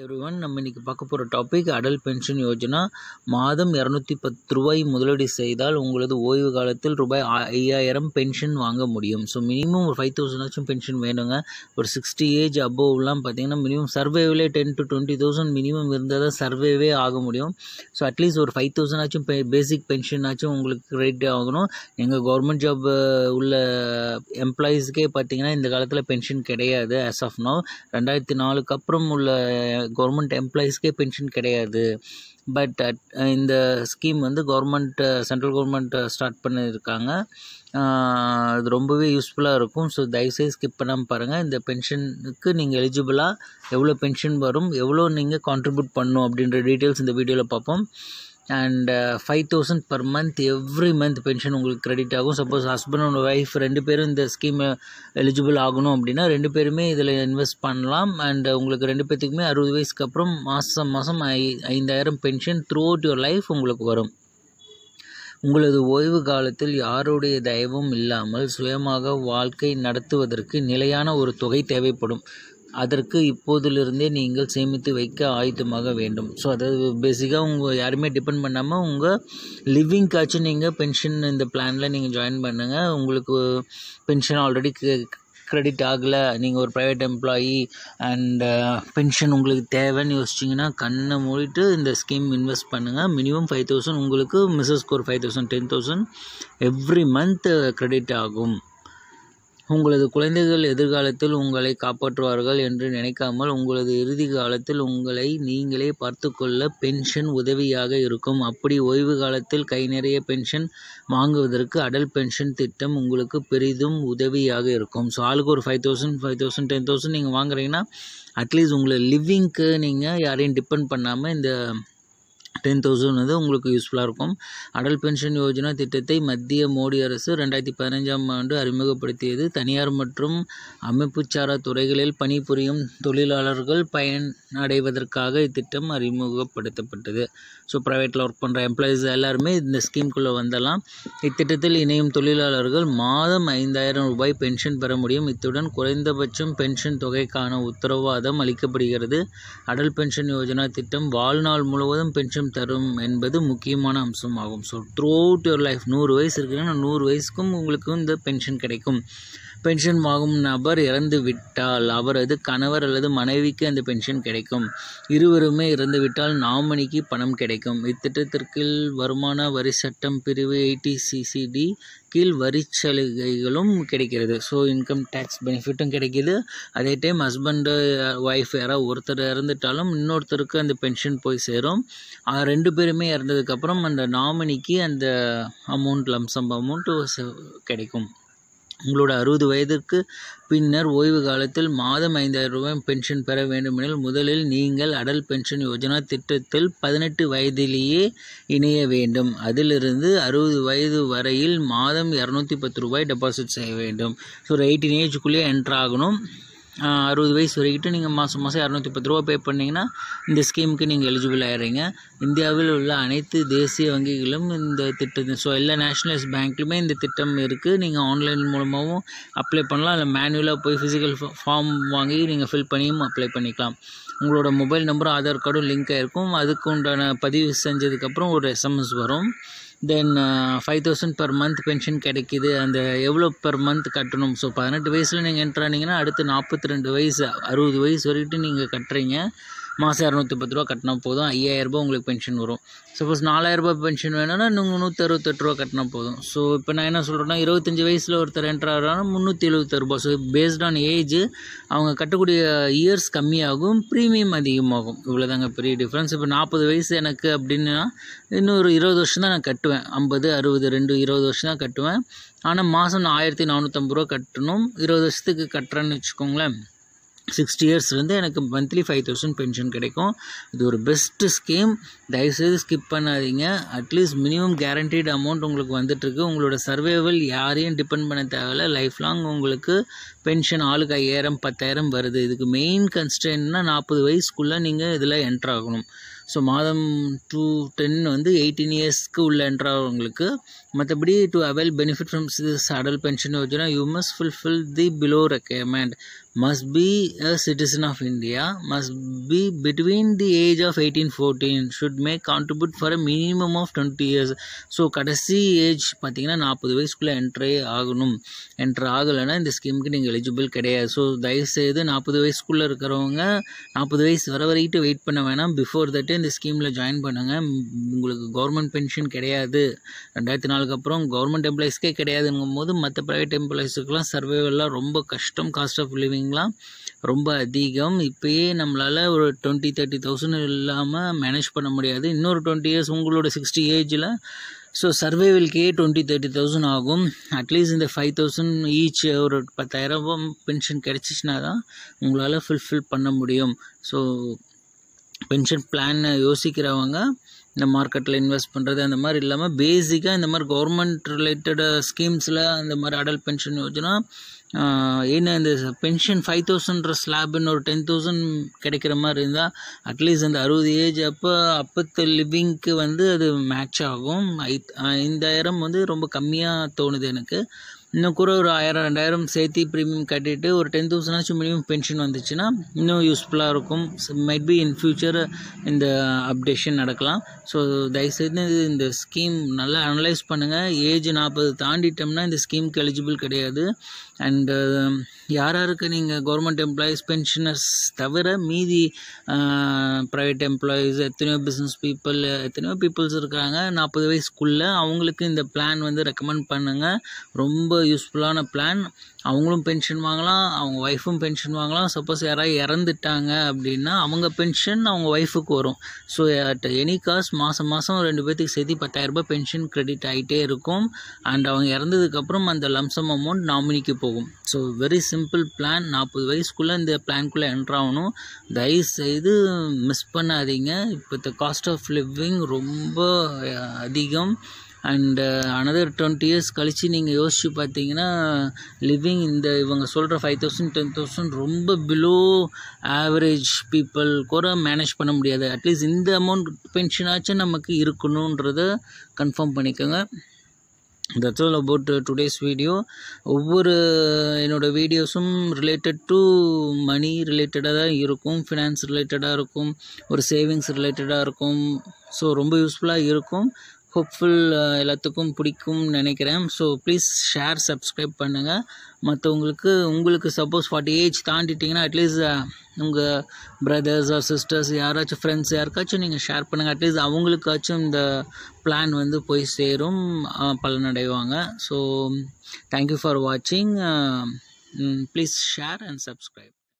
Everyone நம்ம இன்னைக்கு பார்க்க போகிற டாபிக் அடல் பென்ஷன் யோஜனா. மாதம் இரநூத்தி பத்து ரூபாய் முதலீடு செய்தால் உங்களது ஓய்வு காலத்தில் ரூபாய் ஐயாயிரம் பென்ஷன் வாங்க முடியும். ஸோ மினிமம் ஒரு ஃபைவ் தௌசண்டாச்சும் பென்ஷன் வேணுங்க. ஒரு சிக்ஸ்டி ஏஜ் அபோவ்லாம் பார்த்தீங்கன்னா minimum சர்வேவிலே ten to twenty thousand minimum இருந்தால் தான் சர்வேவே ஆக முடியும். ஸோ அட்லீஸ்ட் ஒரு ஃபைவ் தௌசண்டாச்சும் பேசிக் பென்ஷனாச்சும் உங்களுக்கு கிரெடிட் ஆகணும். எங்கள் கவர்மெண்ட் ஜாப் உள்ள எம்ப்ளாயீஸ்க்கே பார்த்தீங்கன்னா இந்த காலத்தில் பென்ஷன் கிடையாது ஆஸ் ஆஃப் நோ ரெண்டாயிரத்தி நாலுக்கு அப்புறம் உள்ள கவர்மெண்ட் எம்ப்ளாயீஸ்க்கே பென்ஷன் கிடையாது. பட் uh, இந்த ஸ்கீம் வந்து கவர்மெண்ட் சென்ட்ரல் கவர்மெண்ட் ஸ்டார்ட் பண்ணியிருக்காங்க. அது ரொம்பவே யூஸ்ஃபுல்லாக இருக்கும். ஸோ தயவுசெய்து ஸ்கிப் பண்ணாமல் பாருங்கள் இந்த பென்ஷனுக்கு நீங்கள் எலிஜிபிளாக எவ்வளோ பென்ஷன் வரும் எவ்வளோ நீங்கள் கான்ட்ரிபியூட் பண்ணும் அப்படின்ற டீட்டெயில்ஸ் இந்த வீடியோவில் பார்ப்போம். And five thousand per month every month pension உங்களுக்கு கிரெடிட் ஆகும். சப்போஸ் ஹஸ்பண்ட் அண்ட் ஒய்ஃப் ரெண்டு பேரும் இந்த ஸ்கீம் எலிஜிபிள் ஆகணும் அப்படின்னா ரெண்டு பேருமே இதில் இன்வெஸ்ட் பண்ணலாம். அண்ட் uh, உங்களுக்கு ரெண்டு பேர்த்துக்குமே அறுபது வயசுக்கு அப்புறம் மாதம் மாதம் ஐ ஐந்தாயிரம் pension throughout your life உங்களுக்கு வரும். உங்களது ஓய்வு காலத்தில் யாருடைய தயவும் இல்லாமல் சுயமாக வாழ்க்கை நடத்துவதற்கு நிலையான ஒரு தொகை தேவைப்படும். அதற்கு இப்போதிலிருந்தே நீங்கள் சேமித்து வைக்க ஆயத்தமாக வேண்டும். ஸோ அதாவது பேசிக்காக உங்கள் யாருமே டிபெண்ட் பண்ணாமல் உங்கள் லிவிங்காச்சும் நீங்கள் பென்ஷன் இந்த பிளானில் நீங்கள் ஜாயின் பண்ணுங்கள் உங்களுக்கு பென்ஷன் ஆல்ரெடி க்ரெடிட் ஆகலை. நீங்கள் ஒரு ப்ரைவேட் எம்ப்ளாயி அண்ட் பென்ஷன் உங்களுக்கு தேவைன்னு யோசிச்சிங்கன்னா கண்ணை மூடிட்டு இந்த ஸ்கீம் இன்வெஸ்ட் பண்ணுங்கள் மினிமம் ஃபைவ் தௌசண்ட் உங்களுக்கு மிஸ்ஸஸ்க்கு ஒரு five thousand ten thousand every month credit ஆகும். உங்களது குழந்தைகள் எதிர்காலத்தில் உங்களை காப்பாற்றுவார்கள் என்று நினைக்காமல் உங்களது இறுதி காலத்தில் உங்களை நீங்களே பார்த்துக்கொள்ள பென்ஷன் உதவியாக இருக்கும். அப்படி ஓய்வு காலத்தில் கை நிறைய பென்ஷன் வாங்குவதற்கு அடல் பென்ஷன் திட்டம் உங்களுக்கு பெரிதும் உதவியாக இருக்கும். ஸோ ஆளுக்கு ஒரு five thousand five thousand ten thousand நீங்கள் வாங்குறீங்கன்னா அட்லீஸ்ட் உங்களை லிவிங்க்கு நீங்கள் யாரையும் டிபெண்ட் பண்ணாமல் இந்த டென் தௌசண்ட் வந்து உங்களுக்கு யூஸ்ஃபுல்லாக இருக்கும். அடல் பென்ஷன் யோஜனா திட்டத்தை மத்திய மோடி அரசு ரெண்டாயிரத்தி பதினஞ்சாம் ஆண்டு அறிமுகப்படுத்தியது. தனியார் மற்றும் அமைப்புச்சாரா துறைகளில் பணிபுரியும் தொழிலாளர்கள் பயனடைவதற்காக இத்திட்டம் அறிமுகப்படுத்தப்பட்டது. ஸோ ப்ரைவேட்டில் ஒர்க் பண்ணுற எம்ப்ளாயீஸ் எல்லாருமே இந்த ஸ்கீம்குள்ளே வந்தலாம். இத்திட்டத்தில் இணையும் தொழிலாளர்கள் மாதம் ஐந்தாயிரம் ரூபாய் பென்ஷன் பெற முடியும். இத்துடன் குறைந்தபட்சம் பென்ஷன் தொகைக்கான உத்தரவாதம் அளிக்கப்படுகிறது. அடல் பென்ஷன் யோஜனா திட்டம் வாழ்நாள் முழுவதும் பென்ஷன் தரும் என்பது முக்கியமான அம்சமாகும். So throughout your life நூறு வயசு இருக்குன்னா நூறு வயசுக்கும் உங்களுக்கு இந்த பென்ஷன் கிடைக்கும். பென்ஷன் வாங்கும் நபர் இறந்து விட்டால் அவரது கணவர் அல்லது மனைவிக்கு அந்த பென்ஷன் கிடைக்கும். இருவருமே இறந்து விட்டால் நாமினிக்கு பணம் கிடைக்கும். இத்திட்டத்திற்கு வருமான வரி சட்டம் பிரிவு எயிட்டி சிசிடி கீழ் வரி சலுகைகளும் கிடைக்கிறது. ஸோ இன்கம் டேக்ஸ் பெனிஃபிட்டும் கிடைக்கிது. அதே டைம் ஹஸ்பண்டு ஒய்ஃப் யாராவது ஒருத்தர் இறந்துட்டாலும் இன்னொருத்தருக்கு அந்த பென்ஷன் போய் சேரும். ரெண்டு பேருமே இறந்ததுக்கப்புறம் அந்த நாமினிக்கு அந்த அமௌண்ட் லம்சம் அமௌண்ட்டு கிடைக்கும். உங்களோட அறுபது வயதிற்கு பின்னர் ஓய்வு காலத்தில் மாதம் ஐந்தாயிரம் ரூபாய் பென்ஷன் பெற வேண்டுமெனில் முதலில் நீங்கள் அடல் பென்ஷன் யோஜனா திட்டத்தில் பதினெட்டு வயதிலேயே இணைய வேண்டும். அதிலிருந்து அறுபது வயது வரையில் மாதம் இரநூத்தி பத்து ரூபாய் டெபாசிட் செய்ய வேண்டும். ஸோ ஒரு எயிட்டீன் ஏஜ்குள்ளேயே என்ட்ராகணும் அறுபது வயசு வரைக்கும் நீங்கள் மாதம் மாதம் இரநூத்தி பத்து ரூபா பே பண்ணிங்கன்னா இந்த ஸ்கீமுக்கு நீங்கள் எலிஜிபிள் ஆகிறீங்க இந்தியாவில் உள்ள அனைத்து தேசிய வங்கிகளும் இந்த திட்டத்தை ஸோ எல்லா நேஷ்னலைஸ் பேங்க்லையுமே இந்த திட்டம் இருக்குது நீங்கள் ஆன்லைன் மூலமாகவும் அப்ளை பண்ணலாம். இல்லை மேனுவலாக போய் ஃபிசிக்கல் ஃபார்ம் வாங்கி நீங்கள் ஃபில் பண்ணியும் அப்ளை பண்ணிக்கலாம். உங்களோட மொபைல் நம்பரும் ஆதார் கார்டும் லிங்க் ஆகிருக்கும் அதுக்கு உண்டான பதிவு செஞ்சதுக்கப்புறம் ஒரு எஸ்எம்எஸ் வரும். Then five thousand per month pension கிடைக்கிது. அந்த எவ்வளோ பர் மந்த் கட்டணும்? ஸோ பதினெட்டு வயசில் நீங்கள் என்ட்ரானிங்கன்னா அடுத்து நாற்பத்தி ரெண்டு வயசு அறுபது வயசு வரைக்கும் நீங்கள் கட்டுறீங்க. மாதம் இரநூத்தி பத்து ரூபா கட்டினா போதும் ஐயாயிரரூபா உங்களுக்கு பென்ஷன் வரும். சப்போஸ் நாலாயிரரூபா பென்ஷன் வேணும்னா நீங்கள் நூற்றி அறுபத்தெட்டு ரூபா கட்டினா போதும். ஸோ இப்போ நான் என்ன சொல்கிறேன்னா இருபத்தஞ்சி வயசில் ஒருத்தர் என்ட்ரு முந்நூற்றி எழுபத்தாறு ரூபா ஸோ பேஸ்ட் ஆன் ஏஜ் அவங்க கட்டக்கூடிய இயர்ஸ் கம்மியாகும் ப்ரீமியம் அதிகமாகும். இவ்வளோதாங்க பெரிய டிஃப்ரென்ஸ் இப்போ நாற்பது வயசு எனக்கு அப்படின்னா இன்னொரு இருபது வருஷம் தான் நான் கட்டுவேன். ஐம்பது அறுபது ரெண்டு இருபது வருஷம் தான் கட்டுவேன். ஆனால் மாதம் நான் ஆயிரத்தி நானூற்றம்பது ரூபா கட்டணும். இருபது வருஷத்துக்கு கட்டுறேன்னு வச்சுக்கோங்களேன். சிக்ஸ்டி இயர்ஸ்லேருந்து எனக்கு மந்த்லி ஃபைவ் தௌசண்ட் பென்ஷன் கிடைக்கும். இது ஒரு பெஸ்ட்டு ஸ்கீம். தயவுசெய்து ஸ்கிப் பண்ணாதீங்க. At least minimum guaranteed amount உங்களுக்கு வந்துட்டுருக்கு. உங்களோட சர்வைவல் யாரையும் டிபெண்ட் பண்ண தேவையில்ல. லைஃப் லாங் உங்களுக்கு பென்ஷன் ஆளுக்கு ஐயாயிரம் பத்தாயிரம் வருது. இதுக்கு மெயின் கன்ஸ்டன்ட்னா நாற்பது வயசுக்குள்ளே நீங்கள் இதில் என்ட்ரு ஆகணும். ஸோ மாதம் டூ டென் வந்து எயிட்டீன் இயர்ஸ்க்கு உள்ள என்ட்ராகிறவங்களுக்கு மற்றபடி to avail benefit from this Atal pension Yojana you must fulfil the below requirement must be a citizen of India, must be between the age of 18 14, should make contribute for a minimum of 20 years. So கடைசி age பார்த்தீங்கன்னா நாற்பது வயசுக்குள்ளே என்ட்ரே ஆகணும். Enter ஆகலைன்னா இந்த ஸ்கீமுக்கு நீங்கள் eligible கிடையாது. So தயவுசெய்து நாற்பது வயசுக்குள்ளே இருக்கிறவங்க நாற்பது வயசு வர வரைக்கும் வெயிட் பண்ண வேணாம். பிஃபோர் தட்டு இந்த ஸ்கீமில் ஜாயின் பண்ணுங்கள் உங்களுக்கு கவர்மெண்ட் பென்ஷன் கிடையாது. ரெண்டாயிரத்தி நாலுக்கு அப்புறம் கவர்மெண்ட் எம்ப்ளாயிஸ்க்கே கிடையாதுங்கும் போது மற்ற ப்ரைவேட் எம்ப்ளாயிஸுக்கெலாம் சர்வைவெல்லாம் ரொம்ப கஷ்டம் காஸ்ட் ஆஃப் லிவிங்லாம் ரொம்ப அதிகம். இப்போயே நம்மளால் ஒரு டுவெண்ட்டி தேர்ட்டி தௌசண்ட் இல்லாமல் மேனேஜ் பண்ண முடியாது. இன்னொரு டுவெண்ட்டி இயர்ஸ் உங்களோட சிக்ஸ்டி ஏஜில் ஸோ சர்வைவல்கே டுவெண்ட்டி தேர்ட்டி தௌசண்ட் ஆகும். அட்லீஸ்ட் இந்த ஃபைவ் தௌசண்ட் ஈச் ஒரு பத்தாயிரம் பென்ஷன் கிடச்சிச்சினா தான் உங்களால் ஃபுல்ஃபில் பண்ண முடியும். ஸோ பென்ஷன் பிளான் யோசிக்கிறவங்க இந்த மார்க்கெட்டில் இன்வெஸ்ட் பண்ணுறது அந்த மாதிரி இல்லாமல் பேசிக்காக இந்த மாதிரி கவர்மெண்ட் ரிலேட்டட் ஸ்கீம்ஸில் அந்த மாதிரி அடல் பென்ஷன் யோஜனா ஏன்னா இந்த பென்ஷன் ஃபைவ் தௌசண்ட்ற ஸ்லாப்னு ஒரு டென் தௌசண்ட் கிடைக்கிற மாதிரி இருந்தால் அட்லீஸ்ட் அந்த அறுபது ஏஜ் அப்போ அப்பத்து லிவிங்க்கு வந்து அது மேட்ச் ஆகும். ஐ ஐந்தாயிரம் வந்து ரொம்ப கம்மியாக தோணுது எனக்கு. இன்னும் கூட ஒரு ஆயிரம் ரெண்டாயிரம் சேர்த்து ப்ரீமியம் கட்டிட்டு ஒரு டென் தௌசண்டாச்சும் மினிமம் பென்ஷன் வந்துச்சுன்னா இன்னும் யூஸ்ஃபுல்லாக இருக்கும். மைட் பி இன் ஃப்யூச்சர் இந்த அப்டேஷன் நடக்கலாம். ஸோ தயவுசெய்து இந்த ஸ்கீம் நல்லா அனலைஸ் பண்ணுங்கள் ஏஜ் நாற்பது தாண்டிட்டோம்னா இந்த ஸ்கீமுக்கு எலிஜிபிள் கிடையாது. அண்டு யார் யாருக்கு நீங்கள் கவர்மெண்ட் எம்ப்ளாயீஸ் பென்ஷனர்ஸ் தவிர மீதி ப்ரைவேட் எம்ப்ளாயீஸ் எத்தனையோ பிஸ்னஸ் பீப்புள் எத்தனையோ பீப்புள்ஸ் இருக்கிறாங்க நாற்பது வயசுக்குள்ளே அவங்களுக்கு இந்த பிளான் வந்து ரெக்கமெண்ட் பண்ணுங்கள் ரொம்ப யூஸ்ஃபுல்லான பிளான் அவங்களும் பென்ஷன் வாங்கலாம் அவங்க ஒய்ஃபும் பென்ஷன் வாங்கலாம். சப்போஸ் யாராவது இறந்துட்டாங்க அப்படின்னா அவங்க பென்ஷன் அவங்க ஒய்ஃபுக்கு வரும். ஸோ அட் எனி காஸ்ட் மாதம் மாதம் ரெண்டு பேர்த்துக்கு சேர்த்து பத்தாயிரரூபா பென்ஷன் கிரெடிட் ஆகிட்டே இருக்கும். அண்ட் அவங்க இறந்ததுக்கப்புறம் அந்த லம்சம் அமௌண்ட் நாமினிக்கு போகும். So very simple simple plan நாற்பது வயசுக்குள்ளே இந்த பிளான்குள்ளே என்ட்ரு ஆகணும். தயவு செய்து மிஸ் பண்ணாதீங்க. இப்போ த காஸ்ட் ஆஃப் லிவிங் ரொம்ப அதிகம். அண்டு அனதர் டுவெண்ட்டி இயர்ஸ் கழித்து நீங்கள் யோசித்து பார்த்தீங்கன்னா லிவிங் இந்த இவங்க சொல்கிற ஃபைவ் தௌசண்ட் டென் தௌசண்ட் ரொம்ப பிலோ ஆவரேஜ் பீப்புள் கூட மேனேஜ் பண்ண முடியாது. அட்லீஸ்ட் இந்த அமௌண்ட் பென்ஷனாச்சும் நமக்கு இருக்கணுன்றத கன்ஃபார்ம் பண்ணிக்கோங்க. That's all about today's video ஒவ்வொரு என்னோடய வீடியோஸும் ரிலேட்டட் டு மணி ரிலேட்டடாக தான் இருக்கும் ஃபினான்ஸ் ரிலேட்டடாக இருக்கும் ஒரு சேவிங்ஸ் ரிலேட்டடாக இருக்கும். ஸோ ரொம்ப யூஸ்ஃபுல்லாக இருக்கும். ஹோப்ஃபுல் uh, எல்லாத்துக்கும் பிடிக்கும்னு நினைக்கிறேன். ஸோ ப்ளீஸ் ஷேர் சப்ஸ்கிரைப் பண்ணுங்கள் மற்றவங்களுக்கு உங்களுக்கு சப்போஸ் ஃபார்ட்டி ஏஜ் தாண்டிட்டிங்கன்னா அட்லீஸ்ட் உங்கள் பிரதர்ஸ் ஆர் சிஸ்டர்ஸ் யாராச்சும் ஃப்ரெண்ட்ஸ் யாருக்காச்சும் நீங்கள் ஷேர் பண்ணுங்கள் அட்லீஸ்ட் அவங்களுக்காச்சும் இந்த பிளான் வந்து போய் சேரும் பலனடைவாங்க. ஸோ தேங்க்யூ ஃபார் வாட்சிங் ப்ளீஸ் ஷேர் அண்ட் சப்ஸ்கிரைப்